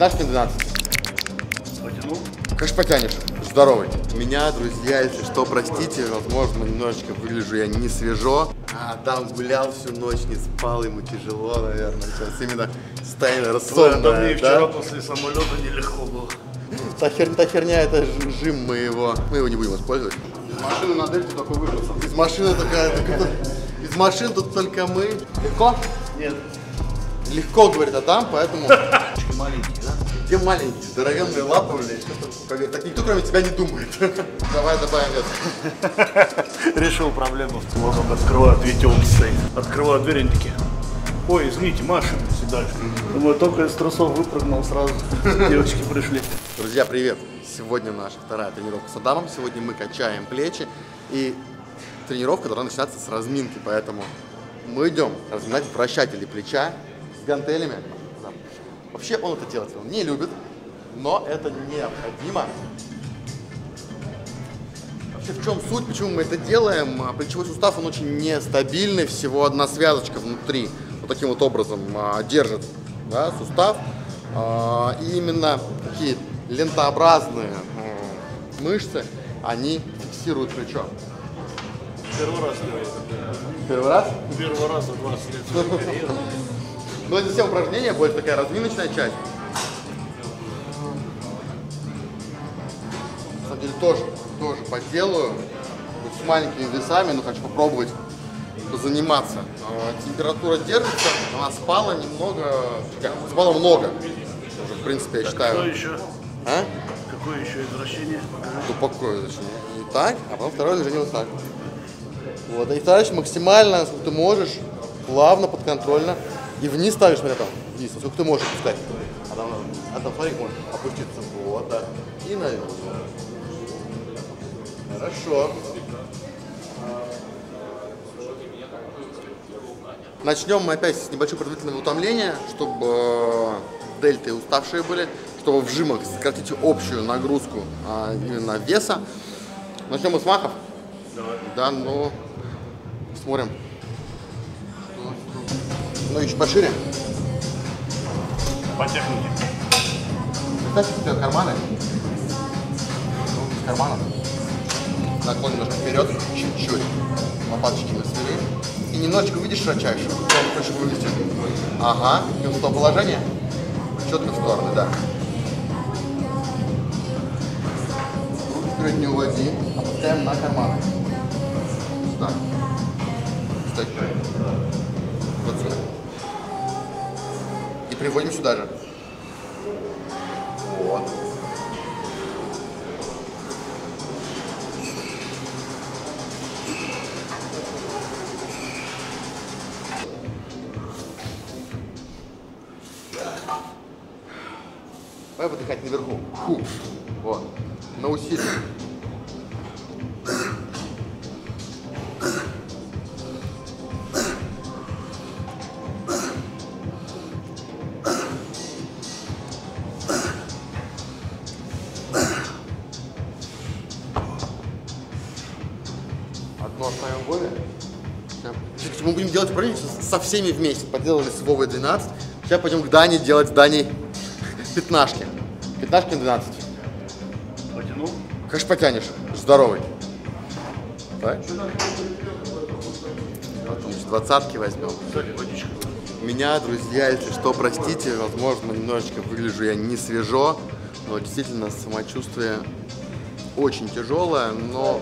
Дашкин 12. Потянул? Конечно, потянешь. Здоровый. Меня, друзья, если что, простите, возможно, немножечко выгляжу я не свежо. А там гулял всю ночь, не спал, ему тяжело, наверное. Сейчас именно состояние рассонное. Да мне вчера да? после самолета нелегко было. Та, хер- та херня, это жим мы его. Мы его не будем использовать. Машина на дельте только выбрался. Из машины такая, такая- из машин тут только мы. Легко? Нет. Легко, говорит, а там, поэтому... Маленький, да? Где маленький, здоровенные лапы, блядь. Как Так никто, кроме тебя, не думает. Давай добавим вес. Решил проблему. Вот он открывает, видите, он стоит. Открываю дверь, они такие. Ой, извините, Маша, и дальше. Думаю, только из трусов выпрыгнул сразу. Девочки пришли. Друзья, привет! Сегодня наша вторая тренировка с Адамом. Сегодня мы качаем плечи. И тренировка должна начинаться с разминки, поэтому мы идем разминать вращатели плеча с гантелями. Вообще он это делать он не любит, но это необходимо. Вообще в чем суть, почему мы это делаем? А, Плечевой сустав, он очень нестабильный, всего одна связочка внутри. Вот таким вот образом а, держит да, сустав. А, И именно такие лентообразные мышцы, они фиксируют плечо. Первый раз говорю. Первый раз? Первый раз за 20 лет карьеры. Ну, это все упражнения, больше такая разминочная часть. На самом деле тоже, тоже поделаю. С маленькими весами, но хочу попробовать позаниматься. А, Температура держится, она спала немного, как, спала много. Уже, в принципе, я Что считаю. еще? А? Какое еще извращение? Тупокое движение. И так, а потом второе движение вот так. Вот, и ставишь максимально, насколько ты можешь, плавно, подконтрольно. И вниз ставишь, смотря там, вниз, насколько ты можешь опускать. А там, а там смотри, можешь опуститься. Вот, да. И наверх. Хорошо. Начнем мы опять с небольшого предварительного утомления, чтобы э, дельты уставшие были, чтобы в жимах сократить общую нагрузку а, именно веса. Начнем мы с махов. Давай. Да, ну, смотрим. Ну, еще пошире. По технике. Представьте, у тебя карманы. Ну, без карманов. Наклон немножко вперед, чуть-чуть. Лопаточки мы свели. И немножечко видишь широчайшую. Прям хочешь вывести. Ага. И в то положение. Четко в стороны, да. Руки вперед не уводи. Опускаем на карманы. Сюда. Стой. Вот сюда. Приводим сюда же. Вот. Давай выдыхать наверху. Фу. Вот. На усилие. Одно оставим Вове. Сейчас Мы будем делать упражнения со- всеми вместе. Поделали с Вовой 12. Сейчас пойдем к Дане делать с Даней пятнашки. Пятнашки на 12. Потянул? Конечно, потянешь. Здоровый. Так? Потом двадцатки возьмем. Меня, друзья, если что, простите, возможно, немножечко выгляжу я не свежо, но действительно самочувствие очень тяжелое, но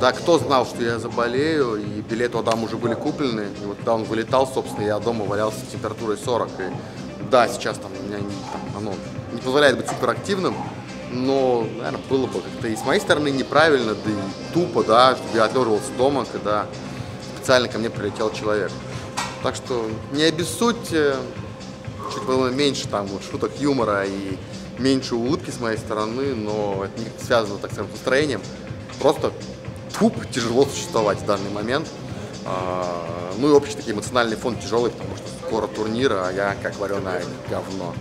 да, кто знал, что я заболею, и билеты Адама уже были куплены, и вот когда он вылетал, собственно, я дома валялся с температурой 40, и да, сейчас там у меня не, там, оно не позволяет быть суперактивным, но, наверное, было бы как-то и с моей стороны неправильно, да и тупо, да, чтобы я отлеживался дома, когда специально ко мне прилетел человек. Так что не обессудьте, чуть было меньше там вот шуток юмора и меньше улыбки с моей стороны, но это не связано, так скажем, с настроением. Просто тупо тяжело существовать в данный момент. А, Ну и общий такой эмоциональный фон тяжелый, потому что скоро турнир, а я как вареное говно.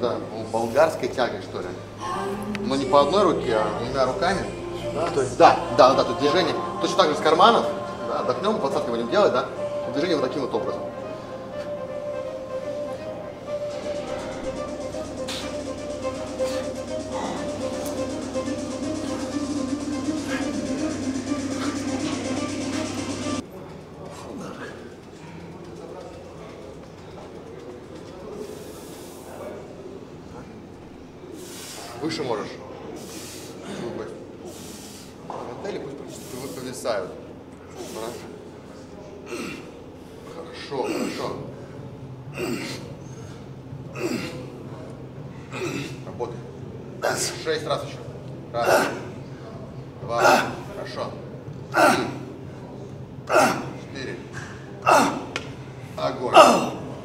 Да, болгарской тягой, что ли. Но не по одной руке, а двумя руками. Да, то есть, да, да, да, тут движение точно так же с карманов. Да, отдохнем, двадцатки будем делать, да. Движение вот таким вот образом.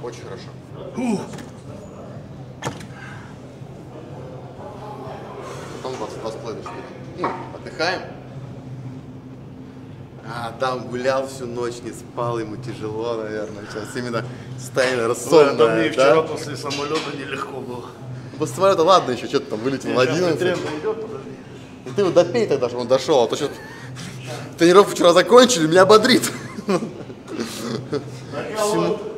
Очень хорошо. Потом 22 с половиной. Ну, отдыхаем. А, там гулял всю ночь, не спал, ему тяжело, наверное. Сейчас именно состояние рассонное, Да мне и вчера да? после самолета нелегко было. После самолета ладно еще, что ты там вылетел в 11. Тренд идет, подожди. Ну ты его допей тогда, чтобы он дошел, а то что тренировку вчера закончили, меня бодрит. Вот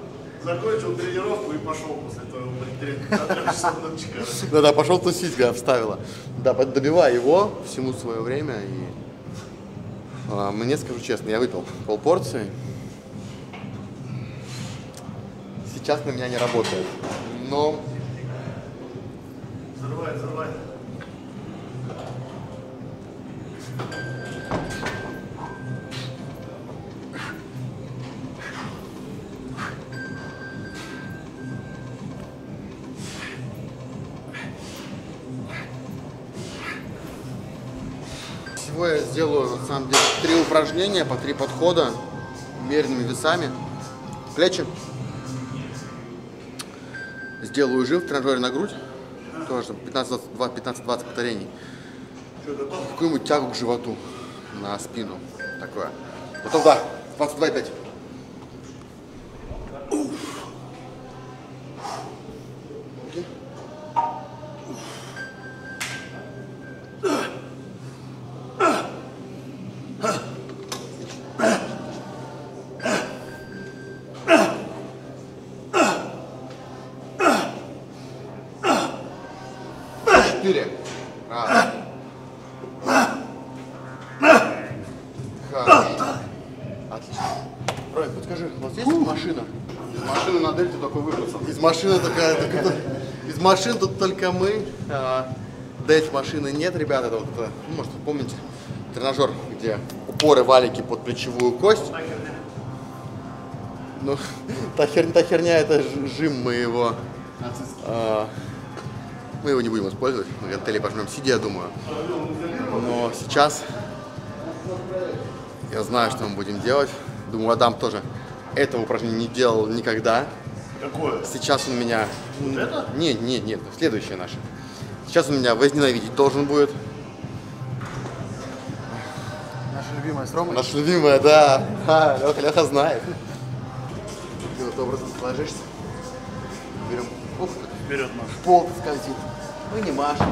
закончил тренировку и пошел после твоего тренинга. Ночи, Да-да, пошел тусить, когда вставила. Да, добивай его всему свое время и а, мне скажу честно, я выпил полпорции. Сейчас на меня не работает. Но Взрывай, взрывай. Я сделаю на самом деле три упражнения по три подхода меренными весами. Плечи. Сделаю жим в тренажере на грудь. Тоже 15-20 повторений. Какую-нибудь тягу к животу на спину. Такое. Потом, да, 22,5. Четыре. Раз. Хорошо. Отлично. Рой, подскажи, у вас есть машина? Из машины на дельте такой выбросом. Из машины такая, такая- из машин тут только мы. Дельт машины нет, ребята. Это вот, ну, может, вы помните, тренажер, где упоры валики под плечевую кость. Ну, та херня, та херня это жим мы его. а, мы его не будем использовать. Мы гантели пожмем сидя, я думаю. Но сейчас я знаю, что мы будем делать. Думаю, Адам тоже этого упражнения не делал никогда. Какое? Сейчас он меня... Вот это? Нет, нет, нет, следующее наше. Сейчас он меня возненавидеть должен будет. Наша любимая с Ромой. Наша любимая, да. Ха, Леха, Леха знает. Ты вот образом сложишься. Берем. Ух, как Вперед наш. пол скользит. Мы не машем.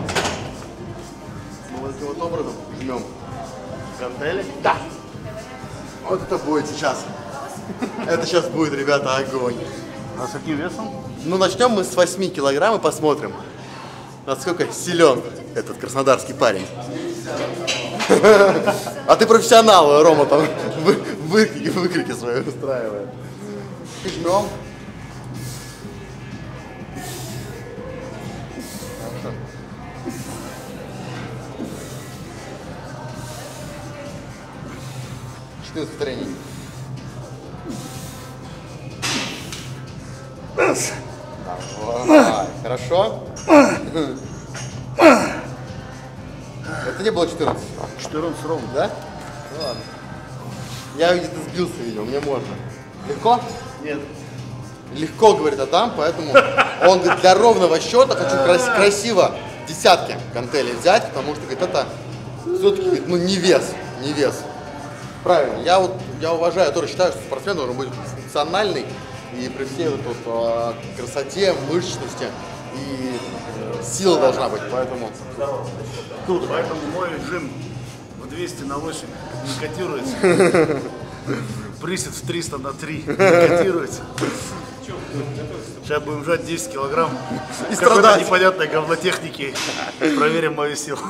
Мы вот таким вот образом жмем. Гантели? Да. Вот это будет сейчас. Это сейчас будет, ребята, огонь. А с каким весом? Ну, начнем мы с 8 килограмм и посмотрим, насколько силен этот краснодарский парень. А ты профессионал, Рома там вы, выкрики, выкрики свои устраивает. Жмем. Четырнадцать повторений. Давай. Хорошо? Это не было 14, 14 ровно. да? Ну ладно. Я где-то сбился, видел, мне можно. Легко? Нет. легко, говорит, отдам, поэтому он говорит, для ровного счета хочу крас- красиво десятки гантелей взять, потому что, говорит, это все-таки, ну, не вес, не вес. Правильно, я вот, я уважаю, я тоже считаю, что спортсмен должен быть функциональный и при всей вот, вот, а, красоте, мышечности и э, сила должна быть, поэтому... Тут, поэтому мой режим в 200 на 8 не котируется. Присед в 300 на 3 не котируется. Сейчас будем жать 10 килограмм. И страдать. непонятной говнотехники. Проверим мою силу.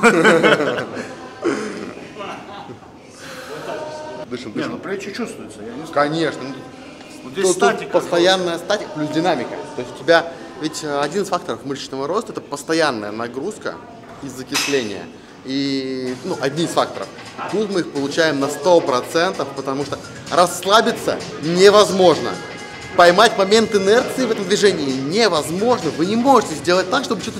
Дышим, Не, дышим. ну плечи чувствуются. Я не знаю. Конечно. Вот здесь Тут, тут статика. постоянная статика плюс динамика. То есть у тебя, ведь э, один из факторов мышечного роста это постоянная нагрузка из закисления. И, ну, одни из факторов. Тут мы их получаем на 100%, потому что расслабиться невозможно. Поймать момент инерции в этом движении невозможно. Вы не можете сделать так, чтобы что-то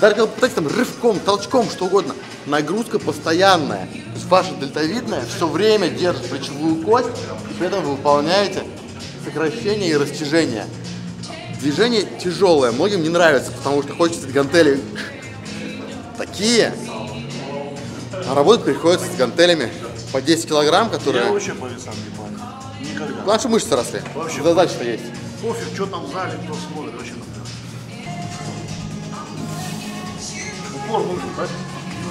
даже когда пытаетесь там рывком, толчком, что угодно. Нагрузка постоянная. То есть ваша дельтовидная все время держит плечевую кость, и при этом вы выполняете сокращение и растяжение. Движение тяжелое, многим не нравится, потому что хочется гантели такие. А работать приходится с гантелями по 10 килограмм, Я которые... вообще по весам не помню. Никогда. Наши мышцы росли. Вообще. Задача-то есть. Пофиг, что там в зале, кто смотрит, вообще Упор нужен, да?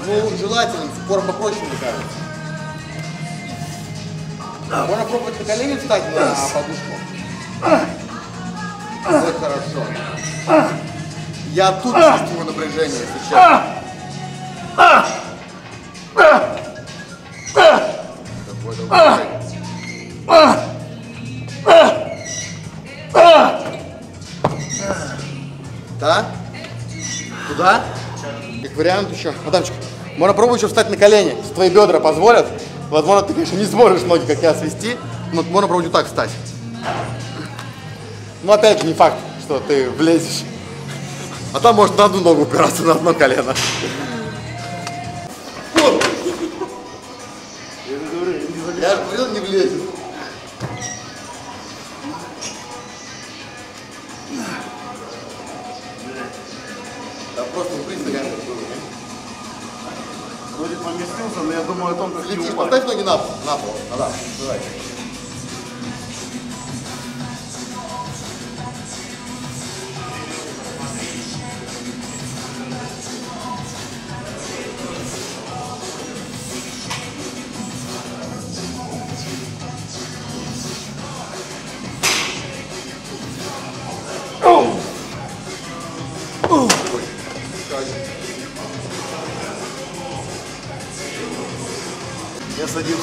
Ну, желательно, спор попроще, мне кажется. Можно пробовать на колени встать на подушку. Вот хорошо. Я тут чувствую напряжение, если честно. Вариант еще. Адамчик, можно пробовать еще встать на колени, если твои бедра позволят. Возможно, ты, конечно, не сможешь ноги, как я, свести, но можно пробовать вот так встать. Но опять же, не факт, что ты влезешь. А там может на одну ногу упираться, на одно колено. Я же говорил, не влезет. Да просто упрись ногами. Вроде поместился, но я думаю о том, как не Летишь, упасть. поставь ноги на пол. На пол. Адам, давай.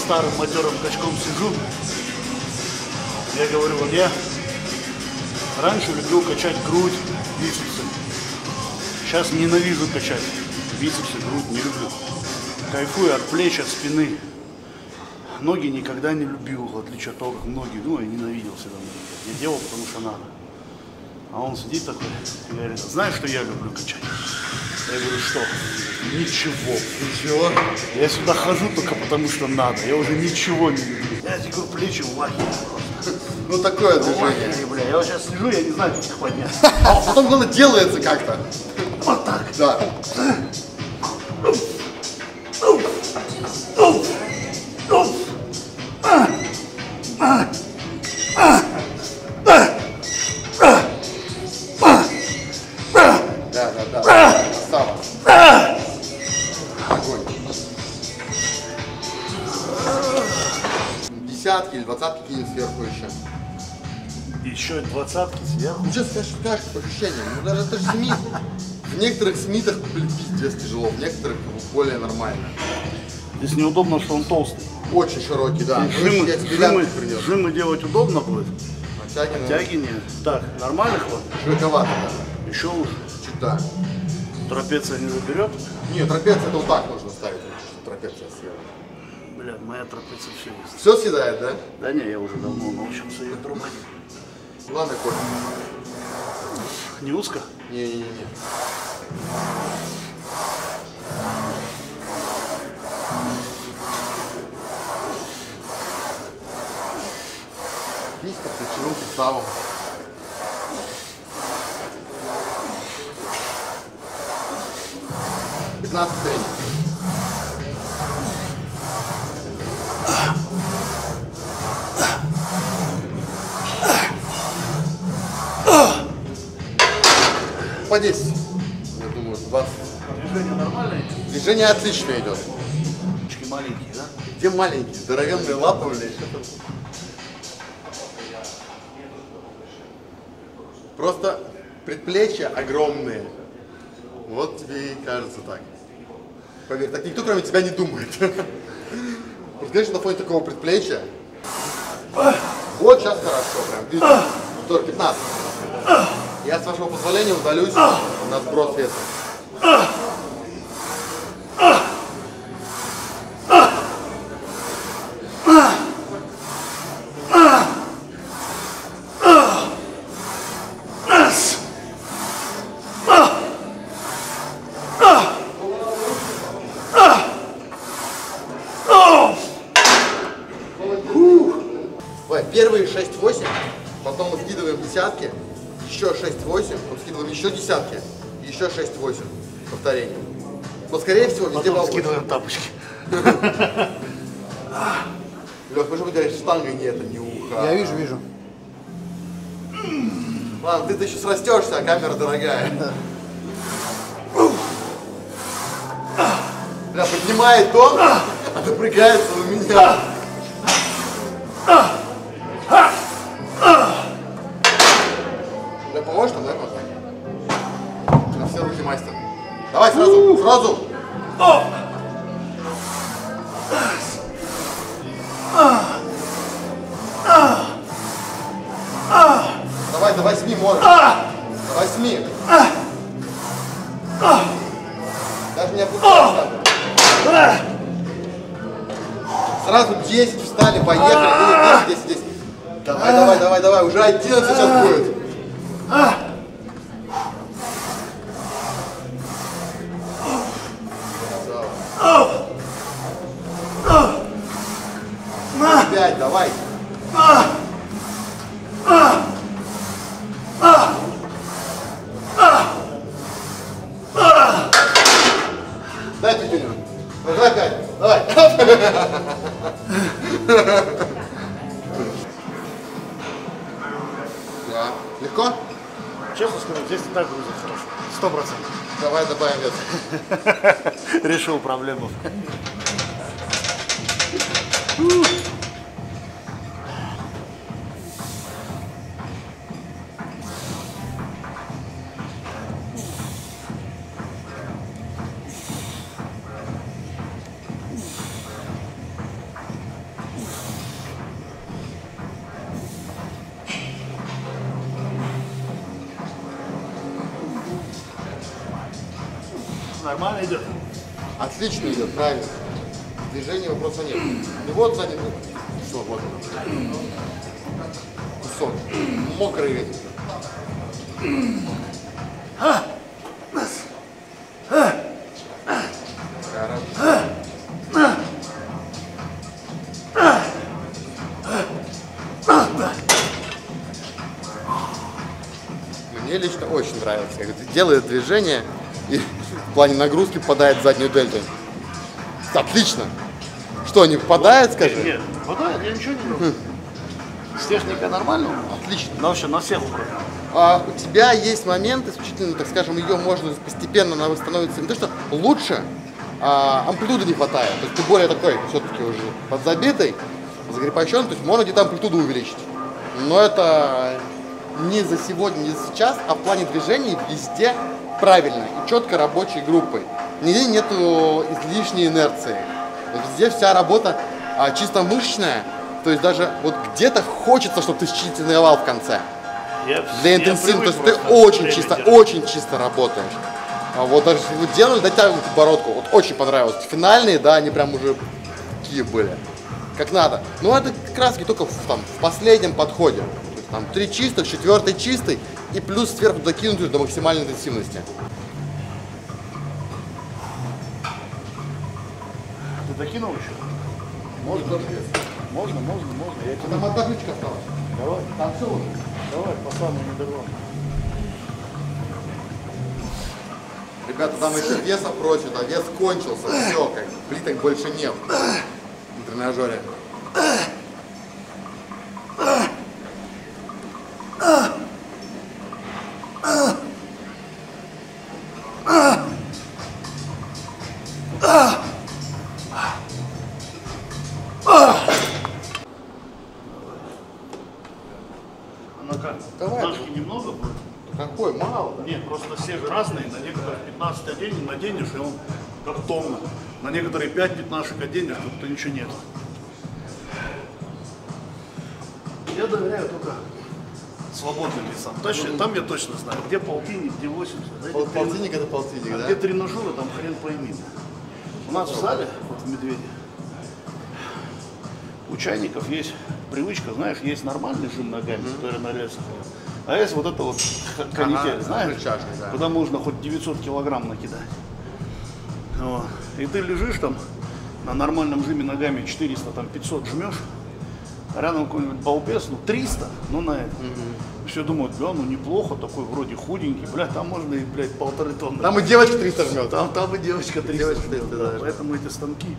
Старым матерым качком сижу. Я говорю, вот я раньше любил качать грудь, бицепсы. Сейчас ненавижу качать бицепсы, грудь не люблю. Кайфую от плеч, от спины. Ноги никогда не любил, в отличие от того, как многие, ну, я ненавидел всегда ноги. Я делал, потому что надо. А он сидит такой и говорит, знаешь, что я люблю качать? Я говорю, что? Ничего. Ничего. Я сюда хожу только потому, что надо. Я уже ничего не люблю. Я тебе плечи в лахе. Ну такое движение. Бля. Я вот сейчас сижу, я не знаю, как их поднять. А потом, главное, делается как-то. Вот так. Да, Еще двадцатки сверху. Ну, сейчас скажешь, скажешь по ощущениям. Ну, даже это же СМИ. В некоторых СМИтах, пиздец тяжело, в некоторых более нормально. Здесь неудобно, что он толстый. Очень широкий, да. Ну, Жимы, я тебе жимы, жимы делать удобно будет. Натягиваем. Тяги нет. Так, нормально хват? Широковато, да. Еще лучше. Чуть да. Трапеция не заберет. Нет, трапеция это вот так нужно ставить, трапеция съела. Бля, моя трапеция все есть. Все съедает, да? Да не, я уже давно научился ее трогать. Ладно, Коля. Не узко? Не-не-не. Писька причинил суставом. Пятнадцать тренинг. По 10. Я думаю, 20. Движение нормальное? Движение отлично идет. Ручки маленькие, да? Где маленькие, здоровенные лапы, блядь? Просто предплечья огромные. Вот тебе и кажется так. Поверь, так никто кроме тебя не думает. Конечно, на фоне такого предплечья. Вот сейчас хорошо, прям. Мотор 15. Я, с вашего позволения, удалюсь на сброс веса. Первые 6-8, потом мы скидываем десятки, еще 6-8, потом скидываем еще десятки, еще 6-8 повторений. Но скорее всего везде Потом побольше. скидываем тапочки. Лех, вы же выделяешь штангой не это, не ухо. Я вижу, вижу. Ладно, ты-то еще срастешься, а камера дорогая. Бля, поднимает он, а напрягается у меня. Сразу, сразу. Давай, до восьми можешь. До восьми. Даже не опускайся. Сразу 10 встали, поехали. Или 10, 10, 10. Давай, давай, давай, давай. Уже 11 сейчас будет. Решил проблему. Нормально идет. Отлично идет, правильно. Движения вопроса нет. И вот сзади, ну, что, вот. Кусок. Мокрый весь. Хорошо. Мне лично очень нравится, как делает движение и в плане нагрузки попадает в заднюю дельту. Отлично. Что, не попадает, скажи? Нет, хватает, я ничего не делаю. С техникой нормально? Отлично. На вообще на всех уровнях. А у тебя есть момент, исключительно, так скажем, ее можно постепенно, она становится не то, что лучше, а амплитуды не хватает. То есть ты более такой, все-таки уже подзабитый, закрепощен, то есть можно где-то амплитуду увеличить. Но это не за сегодня, не за сейчас, а в плане движений везде правильно и четко рабочей группой. Нигде нету излишней инерции. Везде вся работа а, чисто мышечная, то есть даже вот где-то хочется, чтобы ты тренировал в конце Я, для я интенсивного, то есть ты очень чисто, делать. очень чисто работаешь. А вот даже если вы делали, дотягивали подбородку, вот очень понравилось. Финальные, да, они прям уже такие были, как надо. Но это как раз таки только в, там, в последнем подходе. Там три чистых, четвертый чистый и плюс сверху докинутый до максимальной интенсивности. Ты докинул еще? Можно. Можно, можно, можно. Я тебе... Там одна ключка осталась. Давай, Там все уже. давай, по самому недорогому. Ребята, там еще веса просят, а вес кончился. Все, как плиток больше нет на тренажере. Как тонна. На некоторые 5 пятнашек оденешь, тут то ничего нет. Я доверяю только свободным весам. Точно, там я точно знаю, где полтинник, где 80. да, Пол- где Полтинник это полтинник, А да? где тренажеры, там хрен пойми. У нас в зале, вот в Медведе, у чайников есть привычка, знаешь, есть нормальный жим ногами, который на рельсах, а есть вот это вот канитель, Ага, знаешь, рычажный, да. куда можно хоть 900 килограмм накидать. Вот. И ты лежишь там на нормальном жиме ногами 400, там 500 жмешь, а рядом какой-нибудь балбес, ну 300, ну на это. Все думают, да, ну неплохо, такой вроде худенький, блядь, там можно и, блядь, полторы тонны. Там и девочка 300 жмет. Там, там и девочка 300 Девочка жмет, 300, да. да. Поэтому эти станки.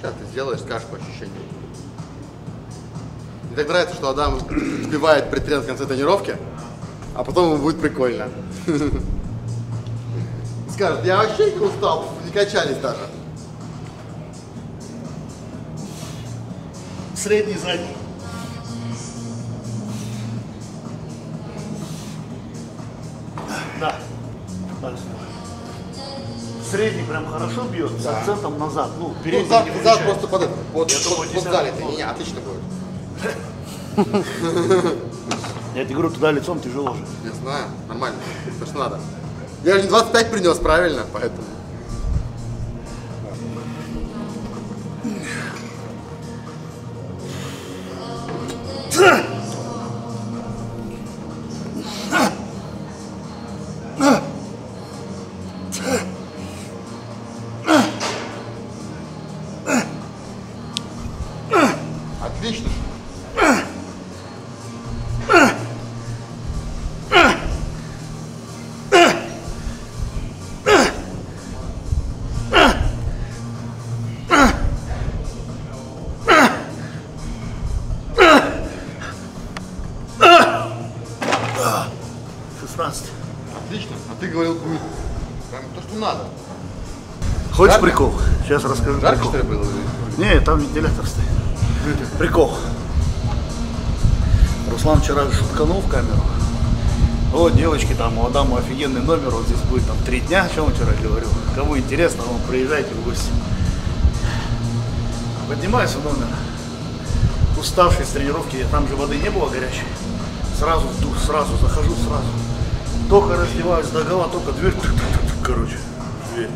Сейчас ты сделаешь, скажешь по ощущениям. Мне так нравится, что Адам сбивает предтрен в конце тренировки, а потом ему будет прикольно. Скажет, я вообще не устал, не качались даже. Средний, задний. Да. Дальше. Средний прям хорошо бьет, с акцентом назад. Ну, Ну, передний зад, не зад просто под это, под, Я под, думаю, десятый залитый. пол. Не, отлично будет. Я тебе говорю, туда лицом тяжело же. Я знаю, нормально, то что надо. Я же не 25 принес, правильно, поэтому. Отлично. Хочешь Жарко? прикол? Сейчас расскажу Жарко, прикол. что ли, было? Не, там вентилятор стоит. Прикол. Руслан вчера шутканул в камеру. О, девочки, там у Адама офигенный номер, вот здесь будет там три дня, о чем он вчера говорил. Кому интересно, вон, приезжайте в гости. Поднимаюсь в номер. Уставший с тренировки, там же воды не было горячей. Сразу в душ, сразу захожу, сразу. Только раздеваюсь до гола, только дверь, короче, дверь.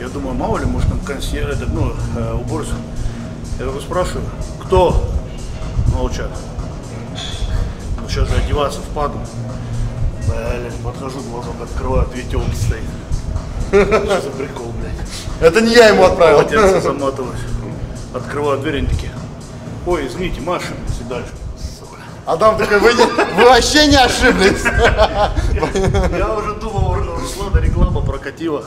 Я думаю, мало ли, может там консьерж, этот, ну, э, уборщик. Я его спрашиваю, кто? Молчат. Ну, сейчас же одеваться впаду. Блин, подхожу, глазок открываю, две телки стоит. Что за прикол, блядь? Это не я ему отправил. Полотенце заматываюсь. Открываю дверь, они такие, ой, извините, Маша, и дальше. Сука. Адам такой, вы, не- вы вообще не ошиблись. Я уже думал, Руслана реклама прокатила.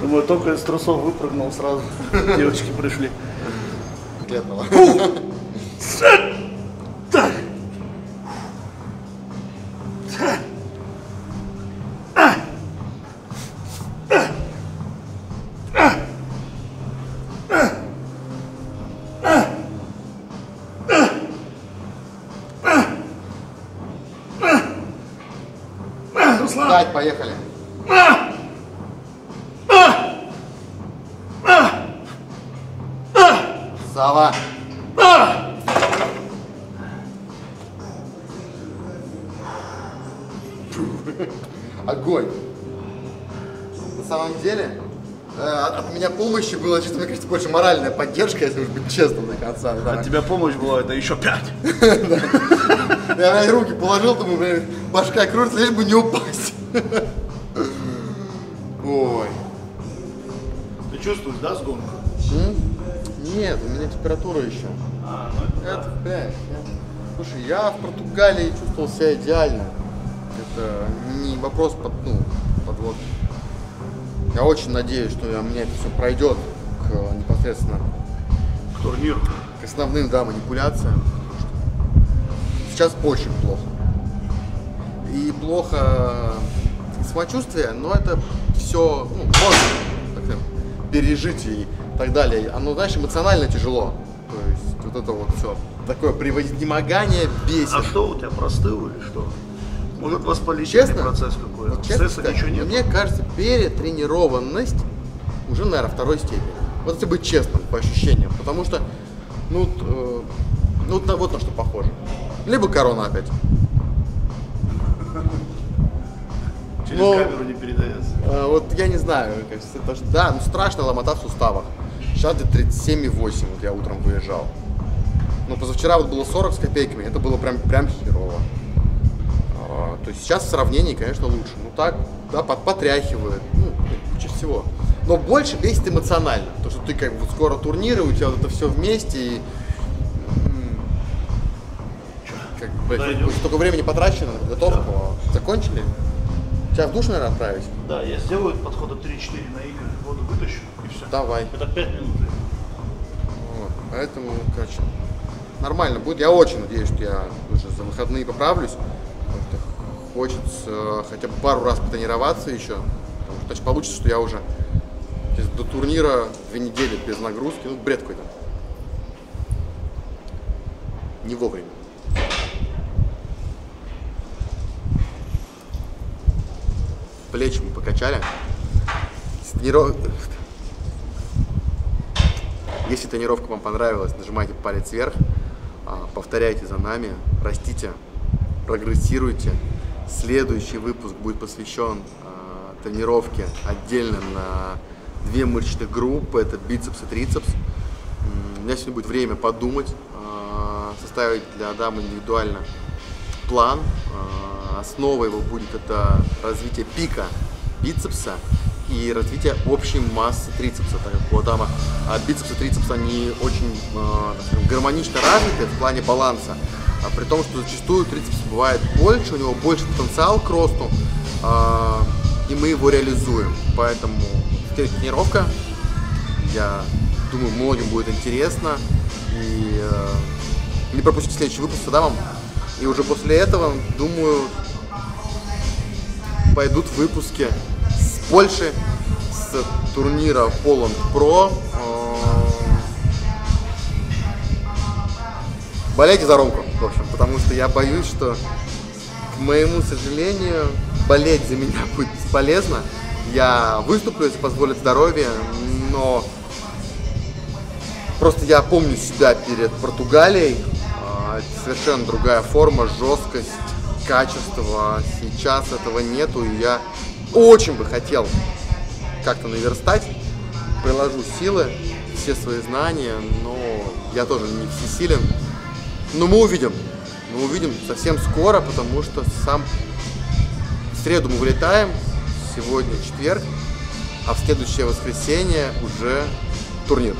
Думаю, только из трусов выпрыгнул сразу. Девочки пришли. Конкретного. Так. Встать, поехали. Сава. Огонь. На самом деле, э, от меня помощи было, честно, мне кажется, больше моральная поддержка, если уж быть честным до конца. да. От тебя помощь была, это еще пять. Я руки положил, блядь, башка крутится, лишь бы не упасть. Ой. Ты чувствуешь, да, сгонку? Нет, у меня температура еще. А, ну это Это, блядь, я- Слушай, я в Португалии чувствовал себя идеально. Это не вопрос под, ну, подводки. Я очень надеюсь, что у меня это все пройдет к непосредственно К турниру. к основным да, манипуляциям. Сейчас очень плохо. И плохо самочувствие, но это все ну, можно пережить и так далее. Оно, знаешь, эмоционально тяжело. То есть вот это вот все. Такое превознемогание бесит. А что у тебя простыл или что? Может воспалительный Честно? процесс какой-то? Вот честно Стресса ничего нет? Мне кажется, перетренированность уже, наверное, второй степени. Вот если быть честным по ощущениям. Потому что, ну, э, ну вот, на, вот на что похоже. Либо корона опять. Через Ну, камеру не передается. А, вот я не знаю, потому что, да, ну страшно ломота в суставах. Сейчас где 37,8, вот я утром выезжал. Но позавчера вот было 40 с копейками, это было прям, прям херово. А, то есть сейчас в сравнении, конечно, лучше. Ну так, да, под, потряхивает, ну, куча всего. Но больше бесит эмоционально, то что ты как бы скоро турниры, у тебя вот это все вместе и как бы, идем? столько времени потрачено на подготовку. Закончили? Тебя в душ, наверное, отправить? Да, я сделаю подхода 3-4 на игры, воду вытащу все. Давай. Это 5 минут. Вот, поэтому, короче, нормально будет. Я очень надеюсь, что я уже за выходные поправлюсь. Хочется э, хотя бы пару раз потренироваться еще. Потому что значит, получится, что я уже до турнира две недели без нагрузки. Ну, бред какой-то. Не вовремя. Плечи мы покачали. С трениров- Если тренировка вам понравилась, нажимайте палец вверх, а, повторяйте за нами, растите, прогрессируйте. Следующий выпуск будет посвящен а, тренировке отдельно на две мышечных группы, это бицепс и трицепс. У меня сегодня будет время подумать, а, составить для Адама индивидуально план. А, Основой его будет это развитие пика бицепса и развитие общей массы трицепса, так как у Адама а, бицепс и трицепс, они очень скажем, гармонично развиты в плане баланса, а при том, что зачастую трицепс бывает больше, у него больше потенциал к росту, а, и мы его реализуем. Поэтому тренировка, я думаю, многим будет интересно, и э, не пропустите следующий выпуск с Адамом. И уже после этого, думаю, пойдут выпуски Польши, с турнира Poland Pro. Э, Болейте за Ромку, в общем, потому что я боюсь, что, к моему сожалению, болеть за меня будет бесполезно. Я выступлю, если позволит здоровье, но Просто я помню себя перед Португалией. А, Совершенно другая форма, жесткость, качество. Сейчас этого нету, и я очень бы хотел как-то наверстать. Приложу силы, все свои знания, но я тоже не всесилен. Но мы увидим. Мы увидим совсем скоро, потому что сам в среду мы вылетаем, сегодня четверг, а в следующее воскресенье уже турнир.